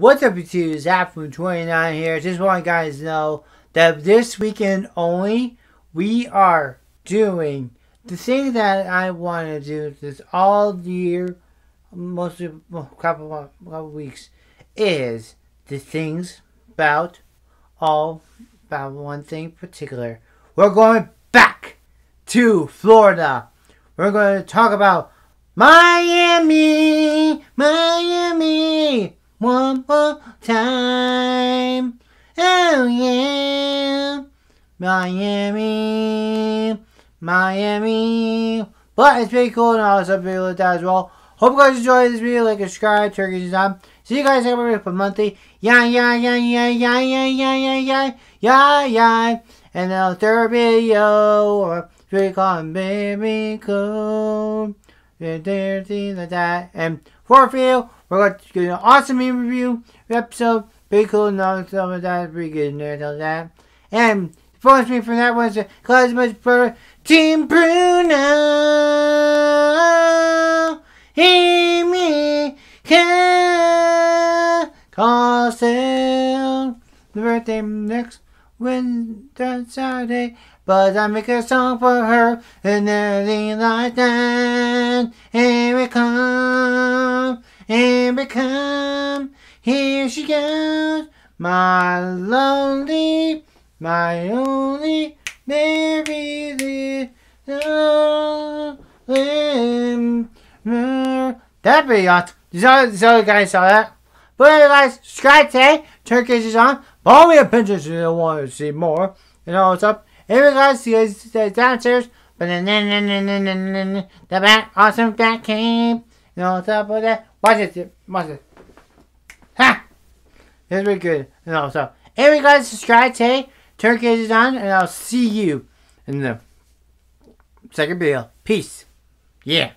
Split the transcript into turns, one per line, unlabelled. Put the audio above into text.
What's up, YouTube? It's from 29 here. Just want you guys to know that this weekend only, we are doing the thing that I want to do this all year, mostly a couple, couple weeks, is the things about all about one thing in particular. We're going back to Florida. We're going to talk about Miami, Miami one more time. Oh yeah, Miami, Miami. But it's pretty cool and all this video like that as well. Hope you guys enjoyed this video. Like, subscribe, turkey time. See you guys every week for monthly. Yeah, yeah, yeah, yeah, yeah, yeah, yeah, yeah, yeah, yeah, yeah. And the third video, or three calling baby cool. Like. And for video, we're going to do an awesome review episode. Pretty cool. No, some of that pretty good. And all that. And bonus me from that was much for Team Bruno. Amy can call the birthday next Wednesday, Saturday. But I make a song for her and everything like that. Here we come here we come, Here she goes, my lonely, my only baby. That'd be awesome. So, so you guys saw that. Anyway, guys, subscribe today. Turkish is on. Follow me on Pinterest if you want to see more. You know what's up. Anyway, guys, see you guys downstairs. The back, awesome back came. You know what's up with that. Watch it. Watch it. Ha! That's really good. And also, anyway, guys, subscribe today. Turkey is on, and I'll see you in the second video. Peace. Yeah.